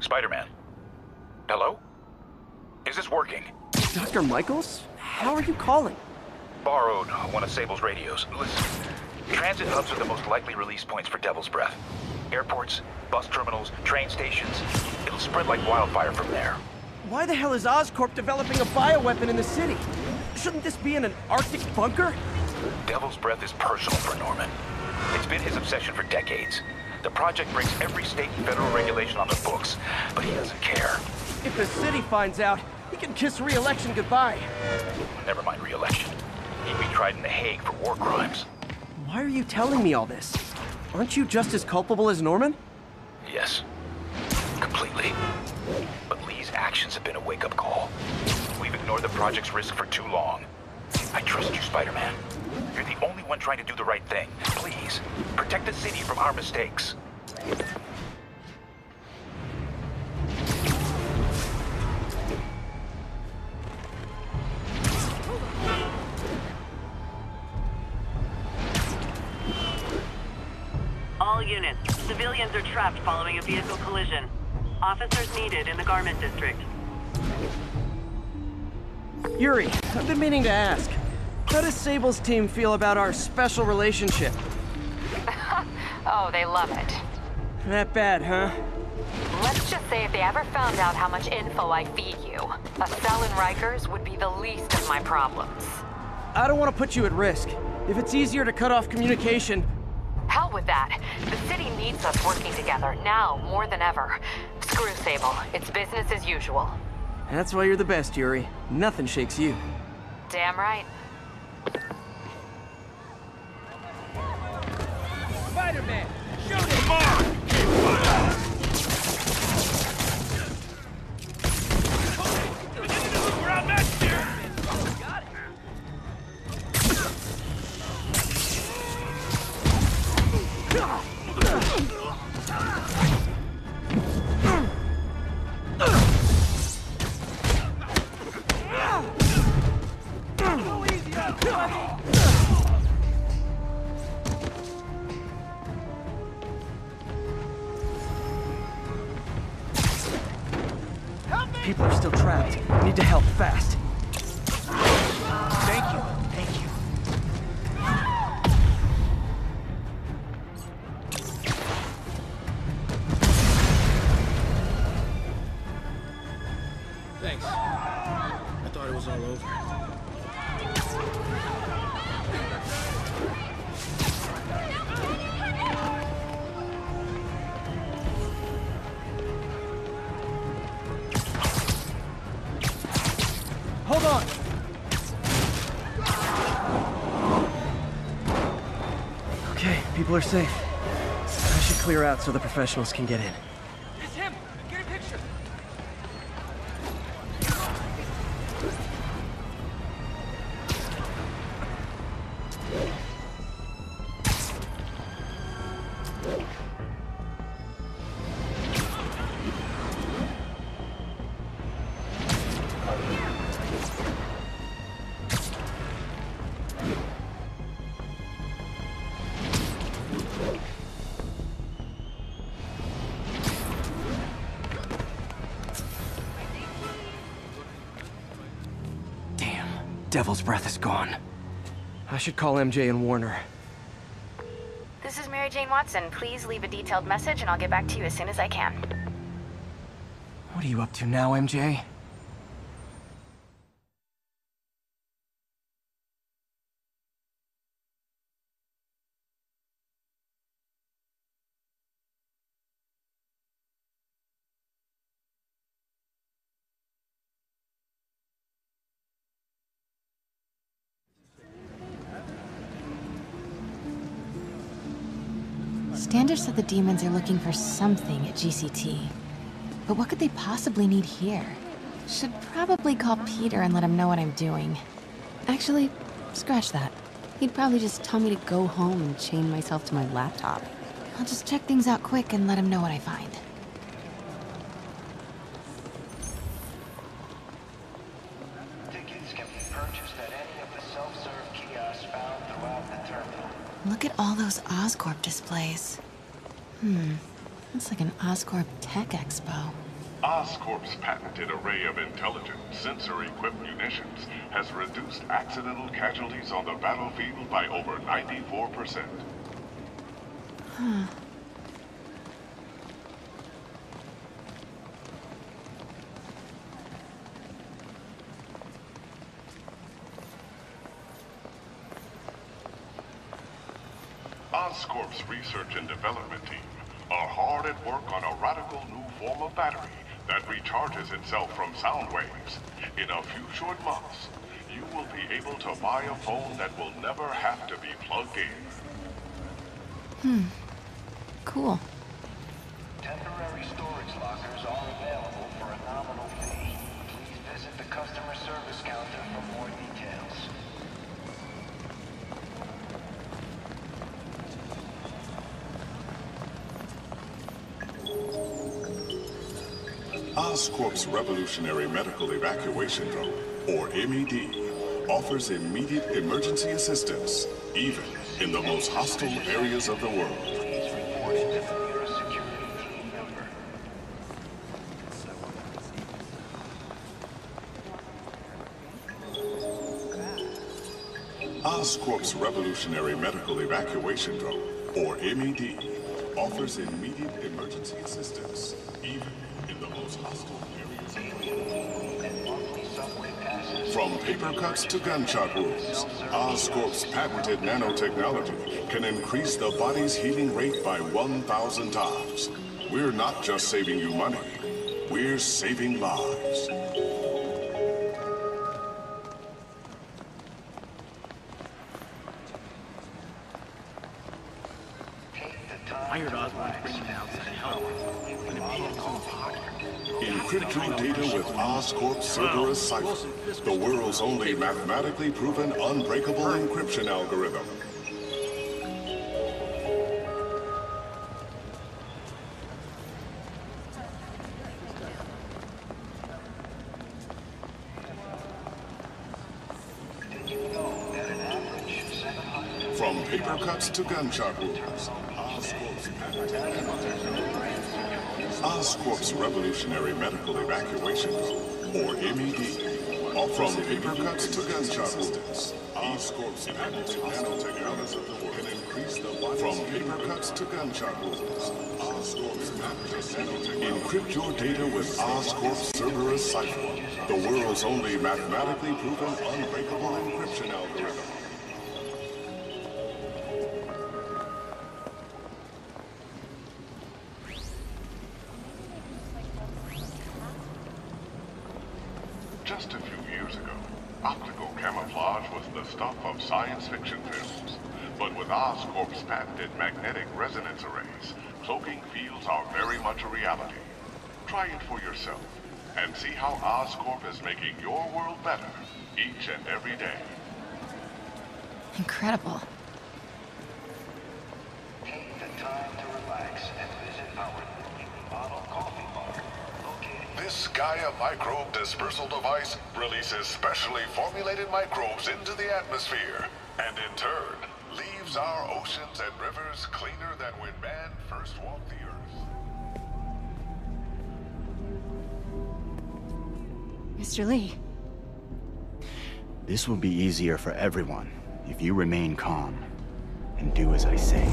Spider-Man. Hello? Is this working? Dr. Michaels? How are you calling? Borrowed one of Sable's radios. Listen, transit hubs are the most likely release points for Devil's Breath. Airports, bus terminals, train stations. It'll spread like wildfire from there. Why the hell is Oscorp developing a bioweapon in the city? Shouldn't this be in an Arctic bunker? Devil's Breath is personal for Norman. It's been his obsession for decades. The project breaks every state and federal regulation on the books, but he doesn't care. If the city finds out, he can kiss re-election goodbye. Never mind re-election. He'd be tried in The Hague for war crimes. Why are you telling me all this? Aren't you just as culpable as Norman? Yes. Completely. But Li's actions have been a wake-up call. We've ignored the project's risk for too long. I trust you, Spider-Man. You're the only one trying to do the right thing. Please, protect the city from our mistakes. All units, civilians are trapped following a vehicle collision. Officers needed in the garment district. Yuri, I've been meaning to ask. How does Sable's team feel about our special relationship? Oh, they love it. That bad, huh? Let's just say if they ever found out how much info I feed you, a cell in Rikers would be the least of my problems. I don't want to put you at risk. If it's easier to cut off communication, Hell with that. The city needs us working together, now more than ever. Screw Sable. It's business as usual. that's why you're the best, Yuri. Nothing shakes you. Damn right. Spider-Man! People people are safe. I should clear out so the professionals can get in. Devil's Breath is gone. I should call MJ and Warner. This is Mary Jane Watson. Please leave a detailed message and I'll get back to you as soon as I can. What are you up to now, MJ? Standish said the demons are looking for something at GCT. But what could they possibly need here? Should probably call Peter and let him know what I'm doing. Actually, scratch that. He'd probably just tell me to go home and chain myself to my laptop. I'll just check things out quick and let him know what I find. Look at all those Oscorp displays. Hmm, looks like an Oscorp Tech Expo. Oscorp's patented array of intelligent, sensor-equipped munitions has reduced accidental casualties on the battlefield by over 94%. Oscorp's research and development team are hard at work on a radical new form of battery that recharges itself from sound waves. In a few short months, you will be able to buy a phone that will never have to be plugged in. Hmm. Cool. Temporary storage lockers are available for a nominal fee. Please visit the customer service counter for more details. Oscorp's Revolutionary Medical Evacuation Drone, or MED, offers immediate emergency assistance, even in the most hostile areas of the world. Oscorp's Revolutionary Medical Evacuation Drone, or MED, offers immediate emergency assistance, even From paper cuts to gunshot wounds, Oscorp's patented nanotechnology can increase the body's healing rate by 1,000 times. We're not just saving you money, we're saving lives. Cipher, the world's only mathematically proven unbreakable encryption algorithm. Did you know that an average 700 From paper cuts to gunshot wounds, Oscorp's Revolutionary Medical Evacuation or MED, from paper cuts to gunshot wounds. Oscorp's patented nanotechnology can increase the from paper cuts to gunshot wounds. Encrypt your data with Oscorp Cerberus Cipher, the world's only mathematically proven unbreakable cloaking are very much a reality. Try it for yourself and see how Oscorp is making your world better each and every day. Incredible. Take the time to relax and visit our newly remodeled coffee bar. Located This Gaia microbe dispersal device releases specially formulated microbes into the atmosphere and in turn leaves our oceans and rivers cleaner than when man first walked Mr. Li, This will be easier for everyone if you remain calm and do as I say.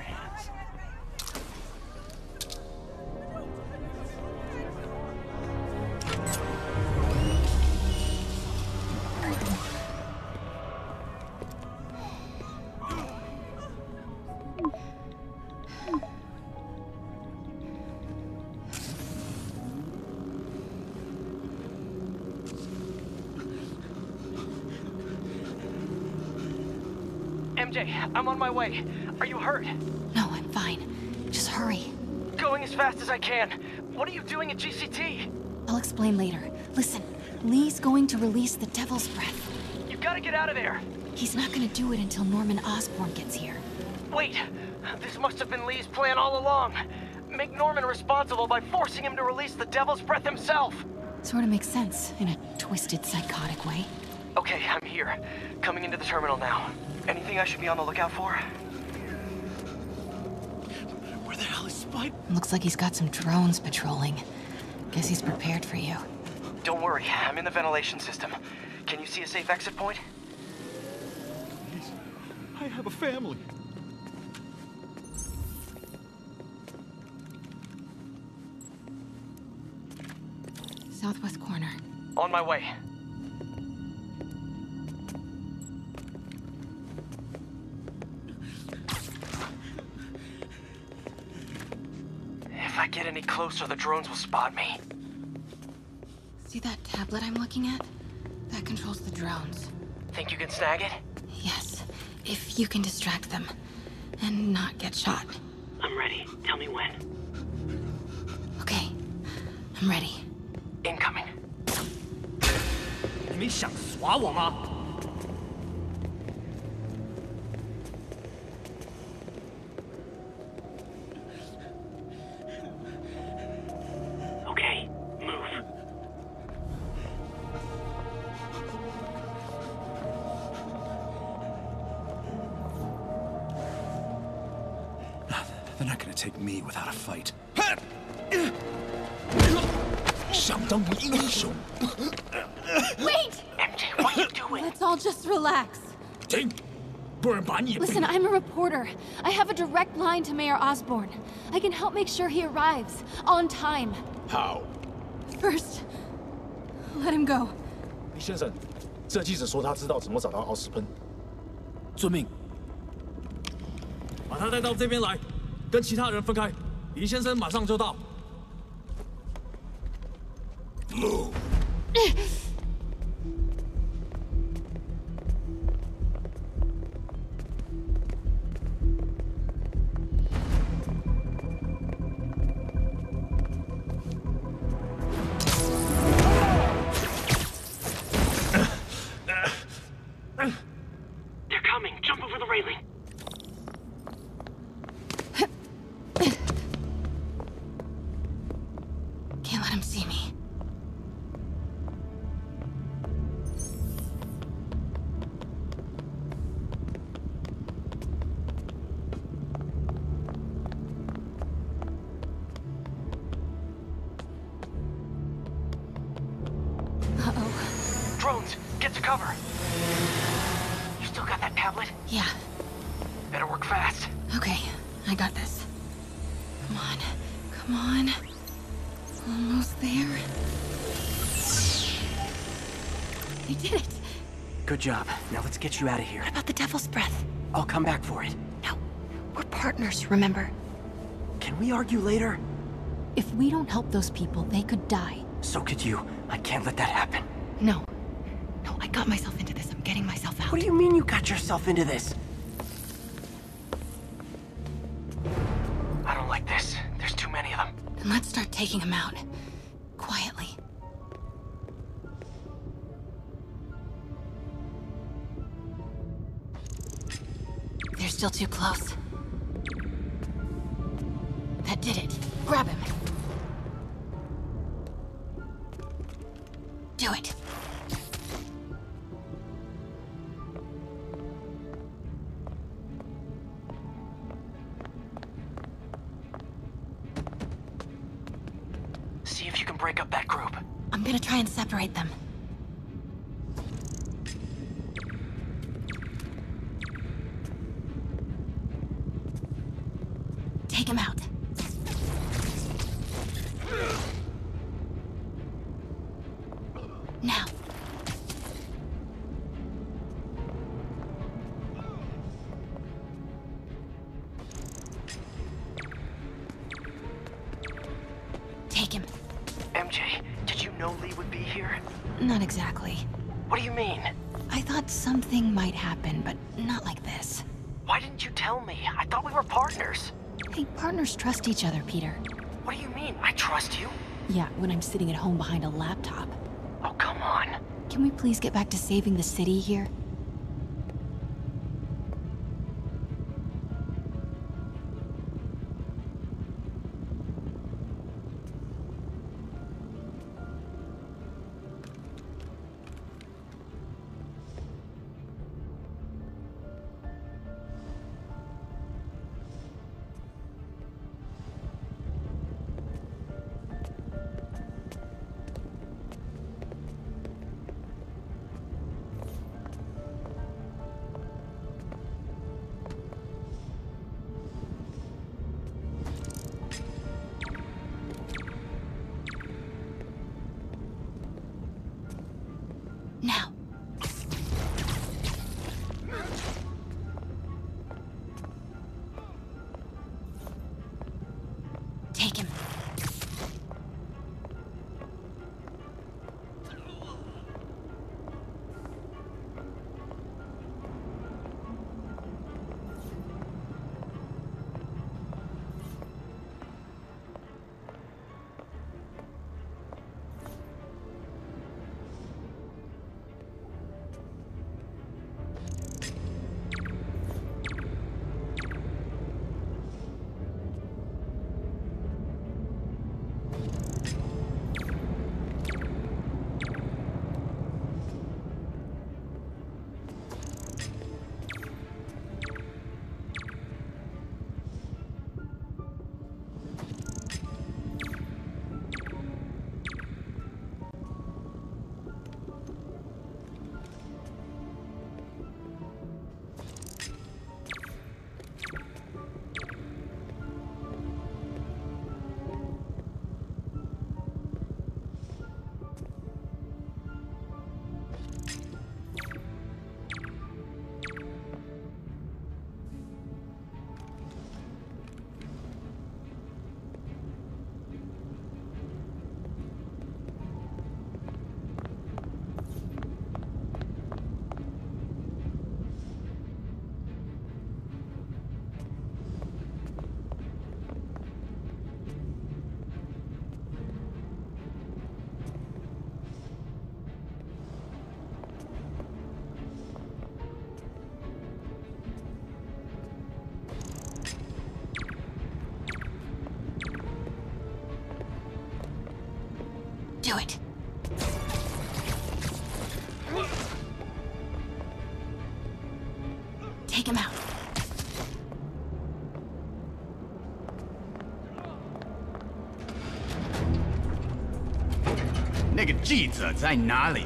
MJ, I'm on my way. Are you hurt? No, I'm fine. Just hurry. Going as fast as I can. What are you doing at GCT? I'll explain later. Listen, Li's going to release the Devil's Breath. You've got to get out of there. He's not gonna do it until Norman Osborn gets here. Wait, this must have been Li's plan all along. Make Norman responsible by forcing him to release the Devil's Breath himself. Sort of makes sense, in a twisted, psychotic way. Okay, I'm here. Coming into the terminal now. Anything I should be on the lookout for? Where the hell is Spider? Looks like he's got some drones patrolling. Guess he's prepared for you. Don't worry, I'm in the ventilation system. Can you see a safe exit point? Please. I have a family. Southwest corner. On my way. closer, the drones will spot me. See that tablet I'm looking at? That controls the drones. Think you can snag it? Yes, if you can distract them. And not get shot. I'm ready. Tell me when. Okay, I'm ready. Incoming. 你们想耍我吗？ Wait, MJ, what are you doing? Let's all just relax. 停，不然把你。Listen, I'm a reporter. I have a direct line to Mayor Osborn. I can help make sure he arrives on time. How? First, let him go. 李先生，这记者说他知道怎么找到奥斯喷。遵命。把他带到这边来，跟其他人分开。李先生马上就到。Move. job. Now let's get you out of here. What about the Devil's Breath? I'll come back for it. No, we're partners, remember? Can we argue later? If we don't help those people, they could die. So could you. I can't let that happen. No. No, I got myself into this. I'm getting myself out. What do you mean you got yourself into this? I don't like this. There's too many of them. Then let's start taking them out. Still too close. Something might happen, but not like this. Why didn't you tell me? I thought we were partners. Hey, partners trust each other, Peter. What do you mean? I trust you? Yeah, when I'm sitting at home behind a laptop. Oh, come on. Can we please get back to saving the city here? 那个记者在哪里？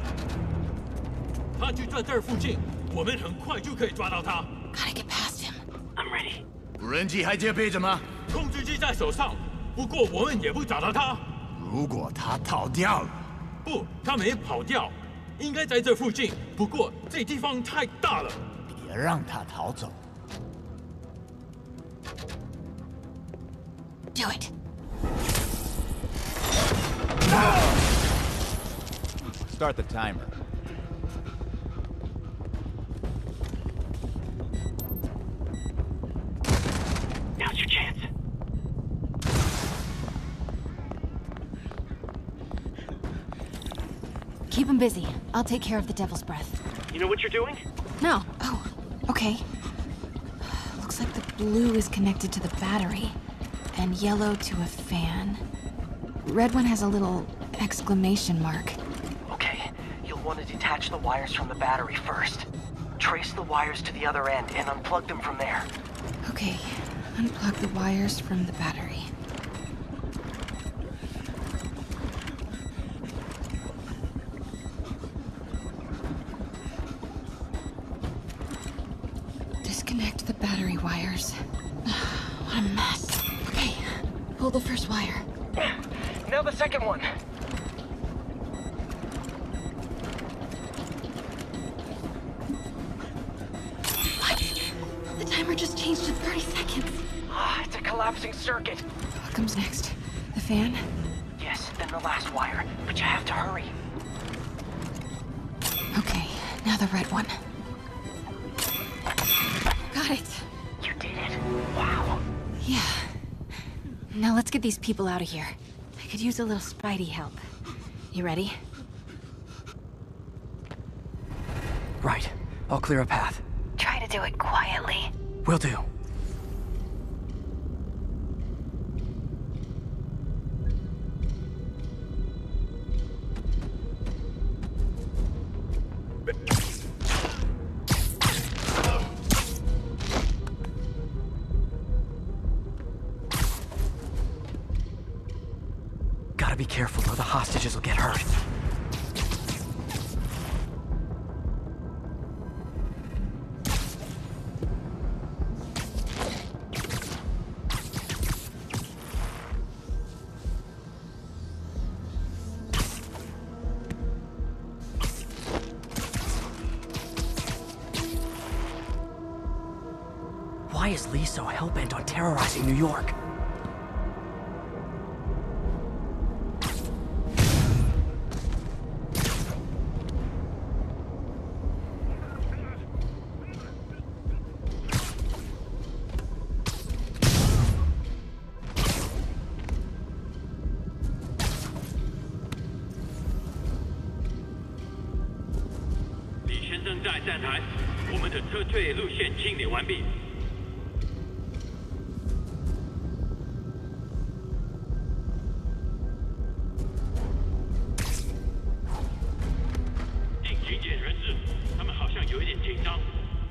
他就在这儿附近，我们很快就可以抓到他。Gotta get past him. I'm ready. 无人机还接备着吗？控制机在手上，不过我们也不找到他。如果他逃掉了，不，他没跑掉，应该在这附近。不过这地方太大了。别让他逃走。Do it. Start the timer. Now's your chance. Keep him busy. I'll take care of the Devil's Breath. You know what you're doing? No. Oh, okay. Looks like the blue is connected to the battery, and yellow to a fan. Red one has a little exclamation mark. Want to detach the wires from the battery first. Trace the wires to the other end and unplug them from there. Okay, unplug the wires from the battery. People out of here. I could use a little Spidey help. You ready? Right. I'll clear a path. Try to do it quietly. Will do.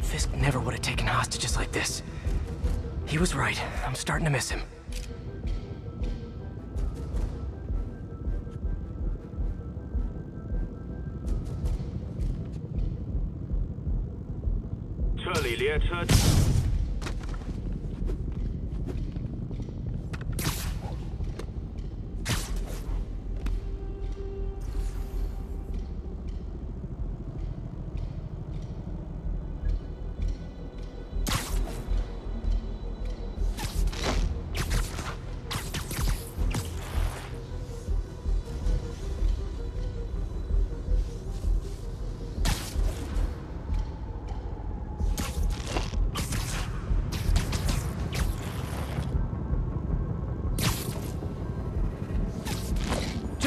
Fisk never would have taken hostages like this. He was right. I'm starting to miss him.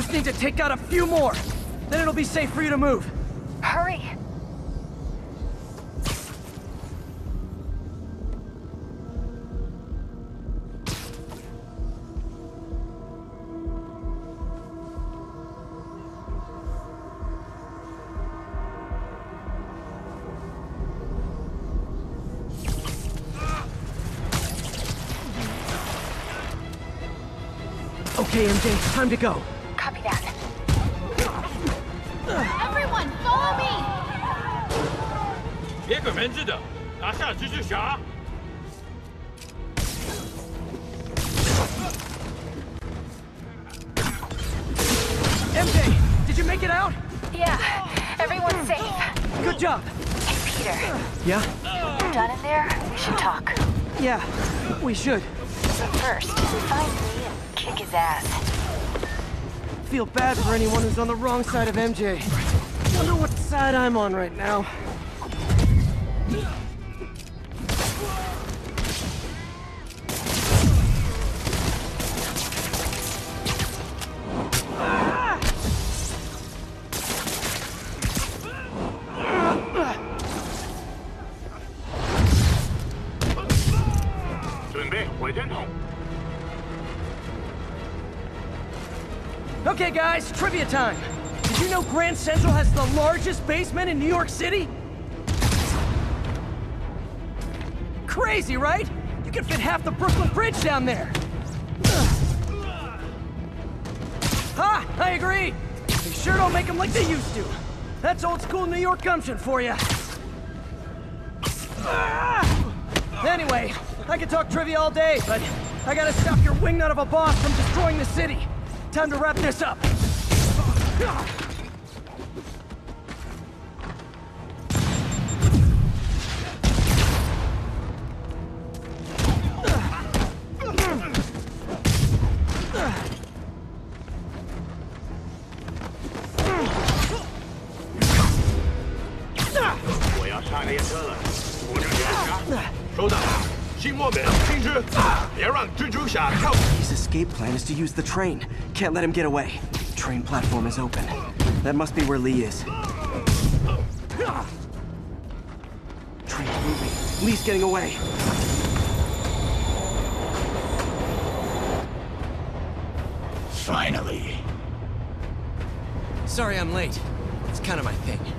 Just need to take out a few more. Then it'll be safe for you to move. Hurry! Okay, MJ, time to go. 拿下蜘蛛侠！ MJ, did you make it out? Yeah, everyone's safe. Good job. Hey, Peter. Yeah? You're done in there? We should talk. Yeah, we should. But first, find Lee and kick his ass. Feel bad for anyone who's on the wrong side of MJ. Wonder what side I'm on right now. Time. Did you know Grand Central has the largest basement in New York City? Crazy, right? You can fit half the Brooklyn Bridge down there. Ha! I agree. They sure don't make them like they used to. That's old school New York gumption for you. Anyway, I could talk trivia all day, but I gotta stop your wingnut of a boss from destroying the city. Time to wrap this up. His escape plan is to use the train. Can't let him get away. Train platform is open. That must be where Li is. Train's moving. Li's getting away. Finally. Sorry I'm late. It's kind of my thing.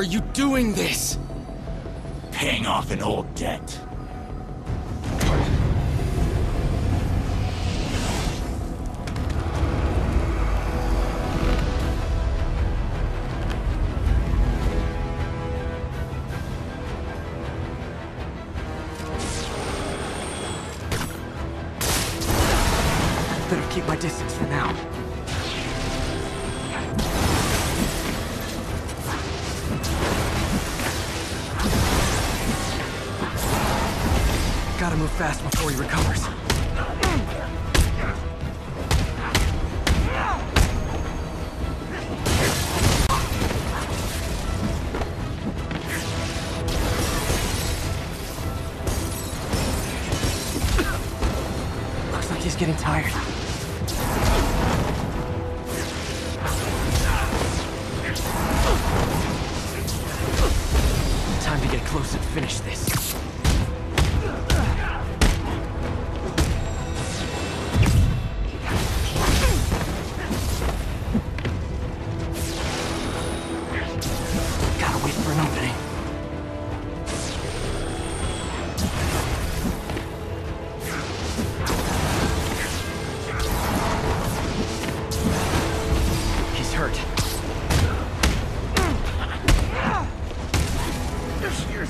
Are you doing this? Paying off an old debt. Gotta move fast before he recovers.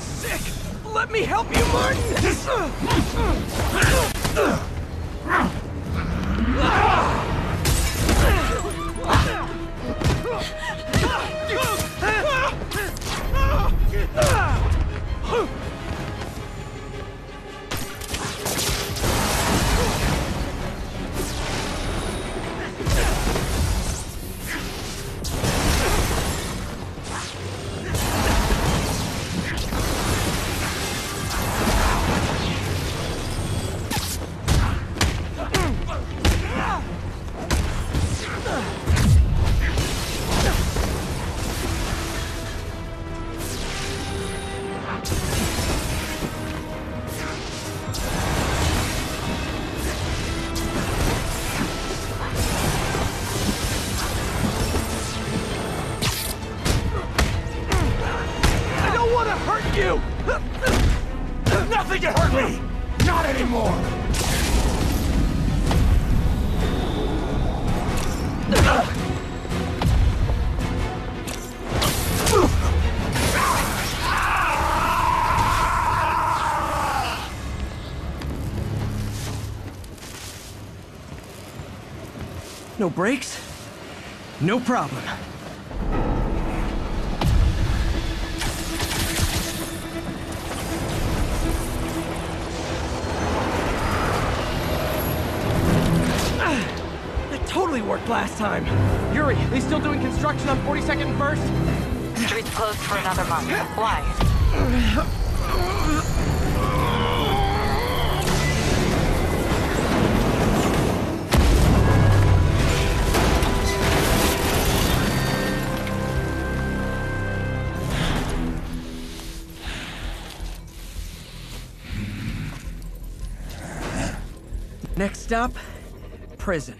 Sick! Let me help you, Martin! Nothing can hurt me! Not anymore! No brakes? No problem. Last time. Yuri, they still doing construction on 42nd and 1st? Street's closed for another month. Why? Next stop, prison.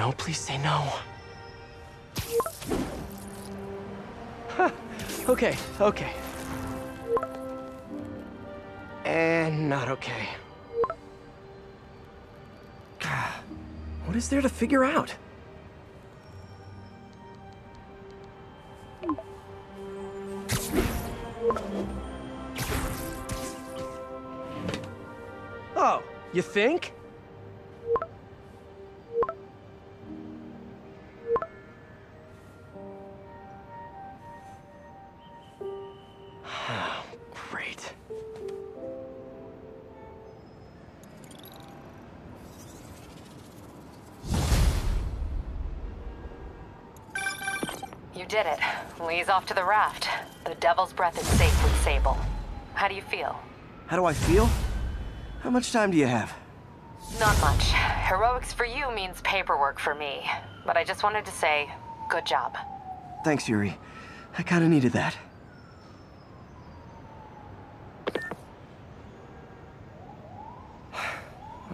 No, please say no. Okay, okay. And not okay. Ah, what is there to figure out? Oh, you think? Li's off to the raft. The Devil's Breath is safe with Sable. How do you feel? How do I feel? How much time do you have? Not much. Heroics for you means paperwork for me. But I just wanted to say, good job. Thanks, Yuri. I kinda needed that.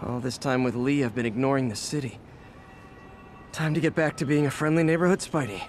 All this time with Lee, I've been ignoring the city. Time to get back to being a friendly neighborhood Spidey.